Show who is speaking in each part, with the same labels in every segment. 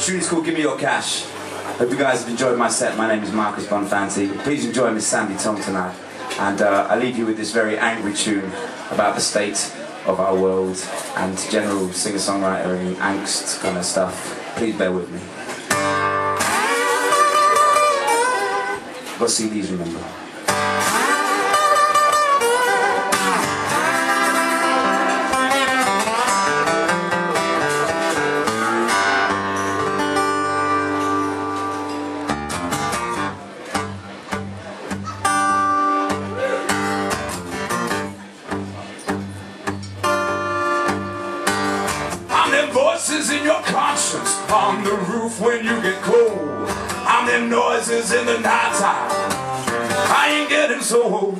Speaker 1: This tune is called Give Me Your Cash. Hope you guys have enjoyed my set. My name is Marcus Bonfanti. Please enjoy Miss Sandi Thom tonight. And uh, I leave you with this very angry tune about the state of our world and general singer-songwriter and angst kind of stuff. Please bear with me. Got CDs, remember?
Speaker 2: Voices in your conscience on the roof when you get cold. I'm them noises in the nighttime. I ain't getting so old.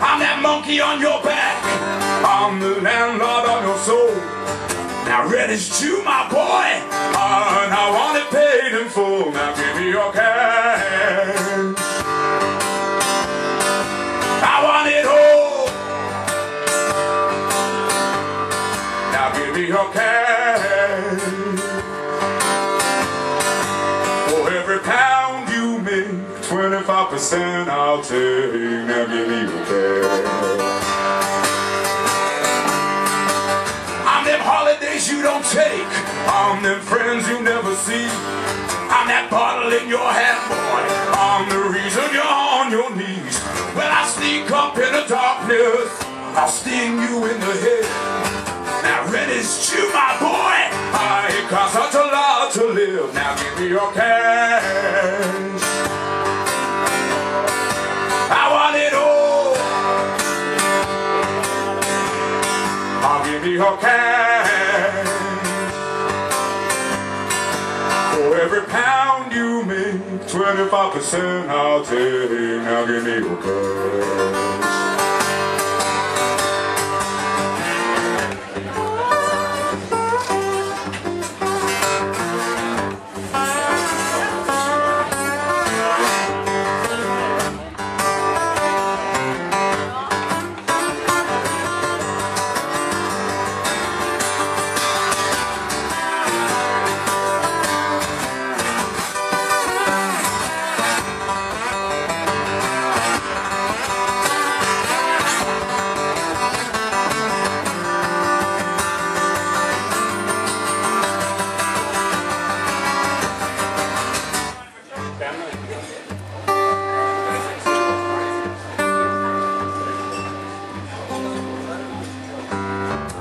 Speaker 2: I'm that monkey on your back. I'm the landlord on your soul. Now red is you, my boy, and I want it paid in full. Now give me your cash. I want it all. Now give me your cash. 25% I'll take. Now give me your cash. I'm them holidays you don't take. I'm them friends you never see. I'm that bottle in your hand, boy. I'm the reason you're on your knees. Well, I sneak up in the darkness. I'll sting you in the head. Now red is you, my boy. I it costs such a lot to live. Now give me your cash. I want it all. I'll give you your cash. For every pound you make, 25% I'll take. Now give me your cash.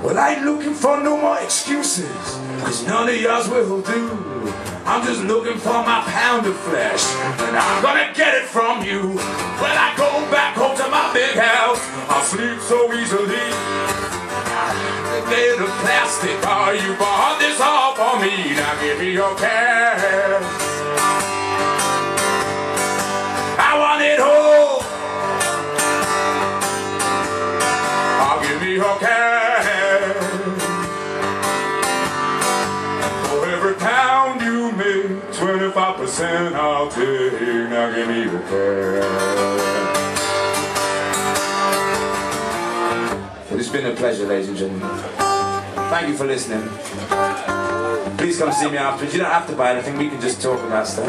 Speaker 2: Well, I ain't looking for no more excuses, cause none of yours will do. I'm just looking for my pound of flesh, and I'm gonna get it from you. When I go back home to my big house, I'll sleep so easily. Made of plastic, oh, you bought this all for me. Now give me your cash. 25% I'll take. Now give me your cash.
Speaker 1: It's been a pleasure, ladies and gentlemen. Thank you for listening. Please come see me afterwards. You don't have to buy anything, we can just talk about stuff.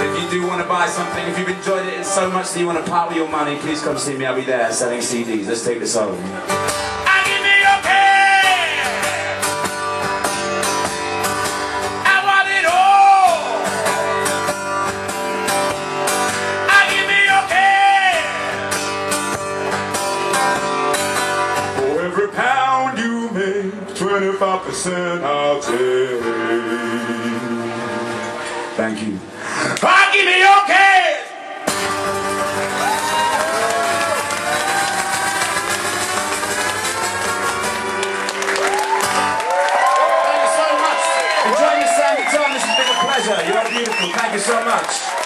Speaker 1: If you do want to buy something, if you've enjoyed it so much that you want to part with your money, please come see me. I'll be there selling CDs. Let's take this home.
Speaker 2: 25 percent I'll take.
Speaker 1: Thank you.
Speaker 2: Ah, give me your cash.
Speaker 1: Thank you so much. Enjoy your sound guitar. This has been a pleasure. You are beautiful. Thank you so much.